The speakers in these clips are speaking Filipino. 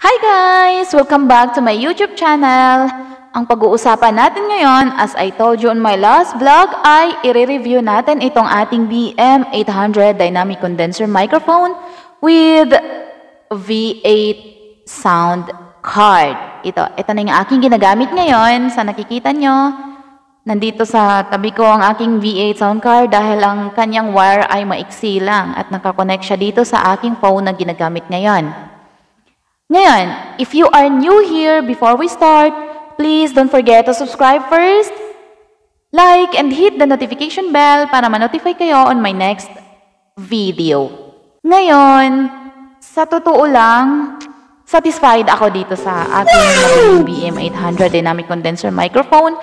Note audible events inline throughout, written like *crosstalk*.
Hi guys! Welcome back to my YouTube channel. Ang pag-uusapan natin ngayon, as I told you on my last vlog, ay i-review natin itong ating BM800 Dynamic Condenser Microphone with V8 sound card. Ito, ito na yung aking ginagamit ngayon. Sa nakikita nyo, nandito sa tabi ko ang aking V8 sound card dahil ang kanyang wire ay maiksi lang at nakakonect siya dito sa aking phone na ginagamit ngayon. Ngayon, if you are new here before we start, please don't forget to subscribe first, like, and hit the notification bell para ma-notify kayo on my next video. Ngayon, sa totoo lang, satisfied ako dito sa naging BM800 Dynamic Condenser Microphone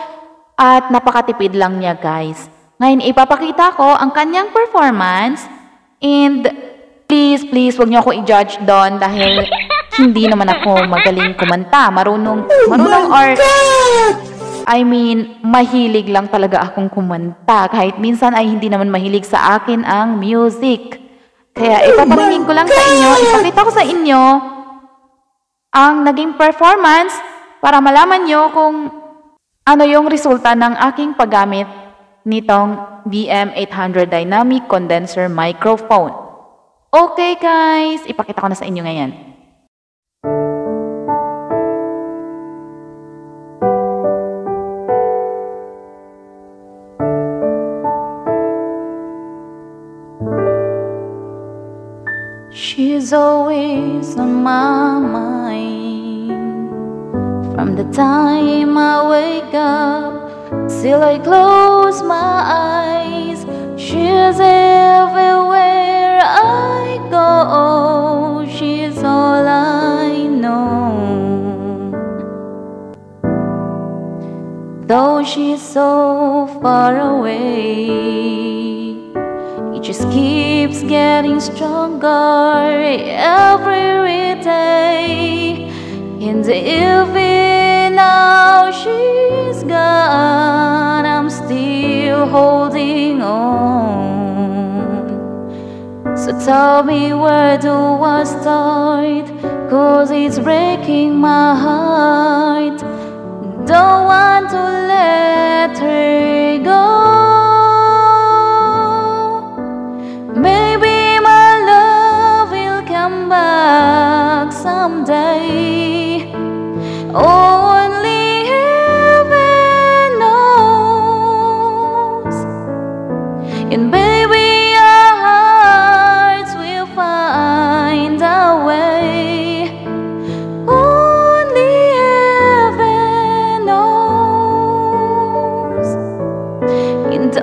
at napakatipid lang niya guys. Ngayon, ipapakita ko ang kanyang performance and please, please, huwag niyo ako i-judge doon dahil hindi naman ako magaling kumanta. Marunong, marunong or, I mean, mahilig lang talaga akong kumanta. Kahit minsan ay hindi naman mahilig sa akin ang music. Kaya ipaparingin ko lang sa inyo, ipakita ko sa inyo ang naging performance para malaman nyo kung ano yung resulta ng aking paggamit nitong BM800 Dynamic Condenser Microphone. Okay guys, ipakita ko na sa inyo ngayon. She's always on my mind. From the time I wake up Till I close my eyes She's everywhere I go. She's all I know. Though she's so far away just keeps getting stronger every day. And even now she's gone, I'm still holding on. So tell me where do I start? Cause it's breaking my heart. Don't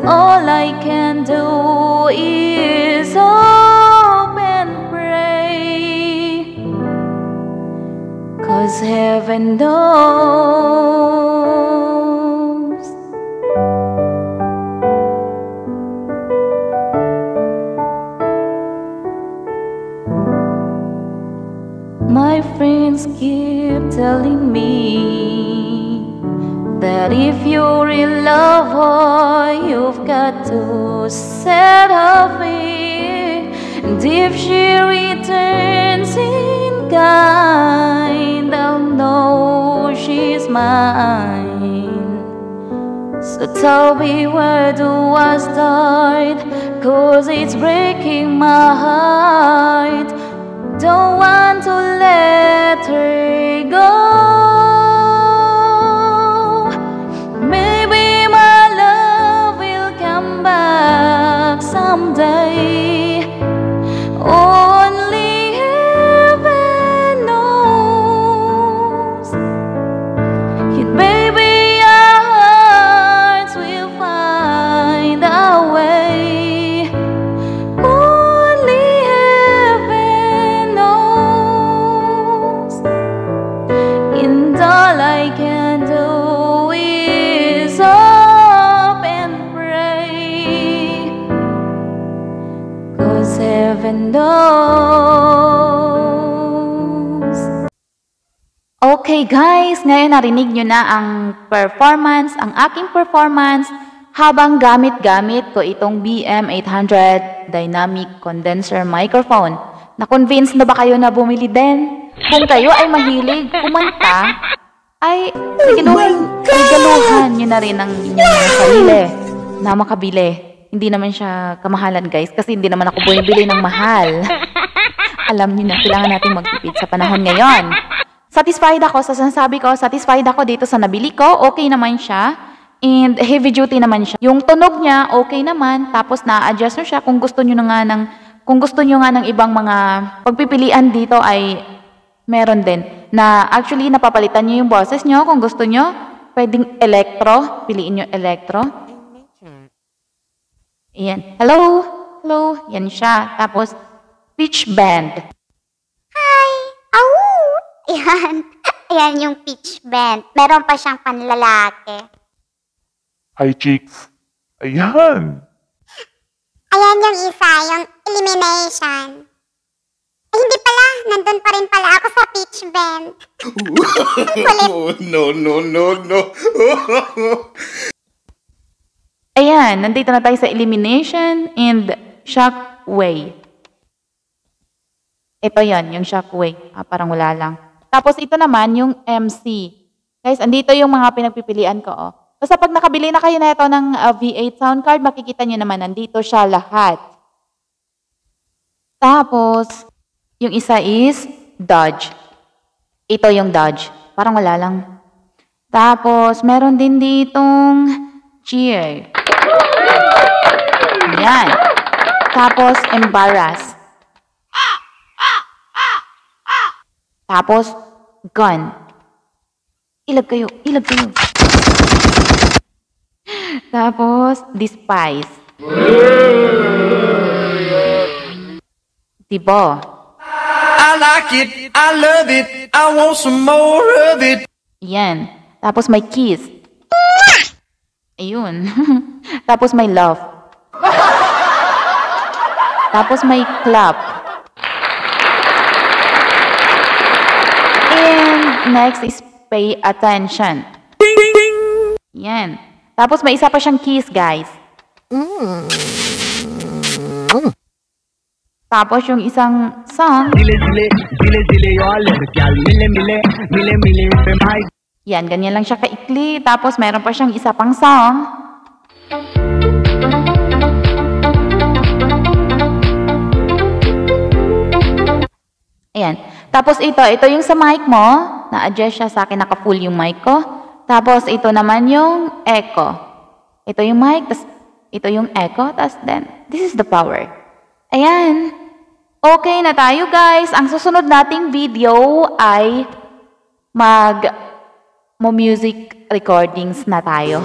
all I can do is hope and pray. Cause heaven knows. My friends keep telling me that if you're in love her, got to set her free. And if she returns in kind, I'll know she's mine. So tell me where do I start? Cause it's breaking my heart. Don't want to Okay guys, ngayon narinig nyo na ang performance, ang aking performance habang gamit-gamit ko itong BM800 Dynamic Condenser Microphone. Na-convince na ba kayo na bumili din? kung kayo ay mahilig kumanta, ay regaluhan, regaluhan nyo na rin ang inyong mga sarili na makabili. Hindi naman siya kamahalan guys kasi hindi naman ako bumibili ng mahal. *laughs* Alam niyo na, kailangan natin magtipid sa panahon ngayon. Satisfied ako sa sinasabi ko, satisfied ako dito sa nabili ko, okay naman siya. And heavy duty naman siya. Yung tunog niya, okay naman. Tapos na-adjust nyo siya kung gusto nyo na nga ng, kung gusto nyo nga ng ibang mga pagpipilian dito ay meron din. Na actually, napapalitan nyo yung boses nyo kung gusto nyo. Pwedeng electro. Piliin nyo electro. Ayan. Hello? Hello? Yan siya. Tapos, pitch bend. Yan. *laughs* Ayan yung pitch bend. Meron pa siyang panlalaki. Hi, chicks. Ayan. Ayan yung isa, yung elimination. Ay, hindi pala. Nandun pa rin pala ako sa pitch bend. *laughs* Oh, no, no, no, no. *laughs* Ayan, nandito na tayo sa elimination and shockwave. Ito yon yung shockwave. Ah, parang wala lang. Tapos ito naman yung MC. Guys, andito yung mga pinagpipilian ko. Oh. Basta pag nakabili na kayo na ito ng ah, V8 sound card, makikita nyo naman, nandito siya lahat. Tapos, yung isa is Dodge. Ito yung Dodge. Parang wala lang. Tapos, meron din ditong Cheer. Yan. Tapos, Embarrass. Tapos, Gun. Ilag kayo. Ilag kayo. Tapos, Despise. Diba? I like it, I love it, I want some more of it. Yan. Tapos may kiss. Ayun. *laughs* Tapos may love. Tapos may clap. And next is pay attention. Yan. Tapos may isa pa siyang kiss, guys. Tapos yung isang song, Dile dile, dile dile gal mile mile, mile mile pe mai yan, ganyan lang siya kaikli. Tapos meron pa siyang isa pang song. Ayan. Tapos ito, ito yung sa mic mo. Na-adjust siya sa akin, naka-full yung mic ko. Tapos ito naman yung echo. Ito yung mic, tas ito yung echo, tas then, this is the power. Ayan. Okay na tayo guys. Ang susunod nating video ay mag mo music recordings na tayo.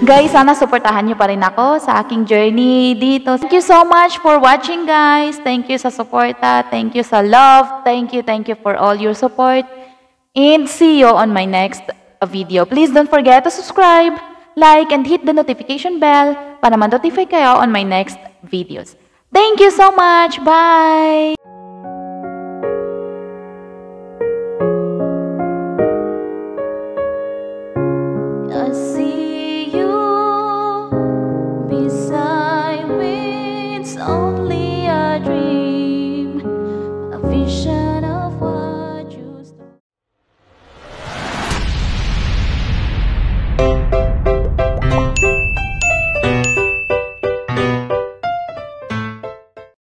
Guys, sana supportahan niyo pa rin ako sa aking journey dito. Thank you so much for watching guys. Thank you sa suporta. Thank you sa love. Thank you, thank you for all your support. And see you on my next video. Please don't forget to subscribe, like, and hit the notification bell para ma-notify kayo on my next videos. Thank you so much. Bye! Only.